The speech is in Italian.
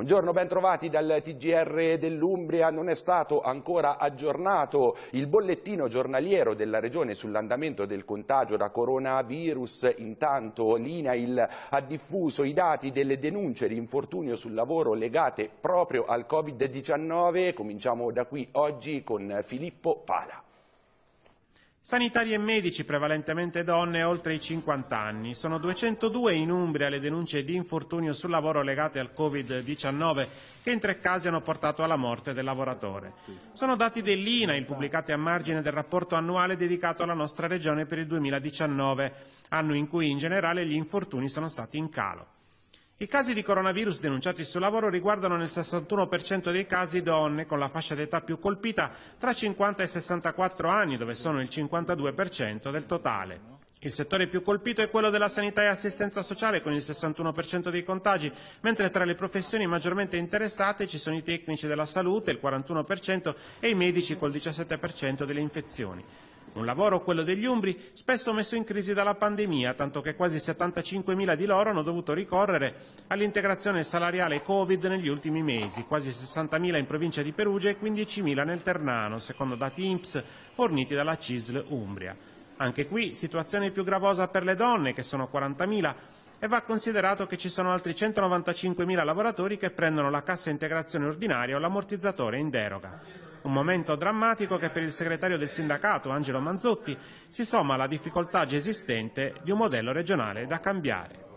Buongiorno, ben trovati dal TGR dell'Umbria. Non è stato ancora aggiornato il bollettino giornaliero della Regione sull'andamento del contagio da coronavirus. Intanto l'INAIL ha diffuso i dati delle denunce di infortunio sul lavoro legate proprio al Covid-19. Cominciamo da qui oggi con Filippo Pala. Sanitari e medici, prevalentemente donne, oltre i 50 anni. Sono 202 in Umbria le denunce di infortunio sul lavoro legate al Covid-19 che in tre casi hanno portato alla morte del lavoratore. Sono dati dell'INAIL pubblicati a margine del rapporto annuale dedicato alla nostra regione per il 2019, anno in cui in generale gli infortuni sono stati in calo. I casi di coronavirus denunciati sul lavoro riguardano nel 61% dei casi donne con la fascia d'età più colpita tra 50 e 64 anni, dove sono il 52% del totale. Il settore più colpito è quello della sanità e assistenza sociale con il 61% dei contagi, mentre tra le professioni maggiormente interessate ci sono i tecnici della salute, il 41%, e i medici col 17% delle infezioni. Un lavoro, quello degli Umbri, spesso messo in crisi dalla pandemia, tanto che quasi 75.000 di loro hanno dovuto ricorrere all'integrazione salariale Covid negli ultimi mesi, quasi 60.000 in provincia di Perugia e 15.000 nel Ternano, secondo dati INPS forniti dalla CISL Umbria. Anche qui situazione più gravosa per le donne, che sono 40.000, e va considerato che ci sono altri 195.000 lavoratori che prendono la cassa integrazione ordinaria o l'ammortizzatore in deroga. Un momento drammatico che per il segretario del sindacato, Angelo Manzotti, si somma alla difficoltà già esistente di un modello regionale da cambiare.